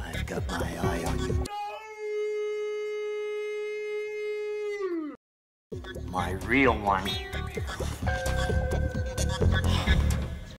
I've got my eye on you. My real one.